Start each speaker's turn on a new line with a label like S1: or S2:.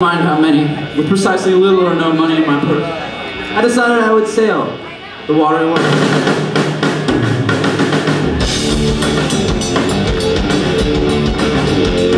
S1: mind how many, with precisely little or no money in my purse. I decided I would sail the watery world. Thank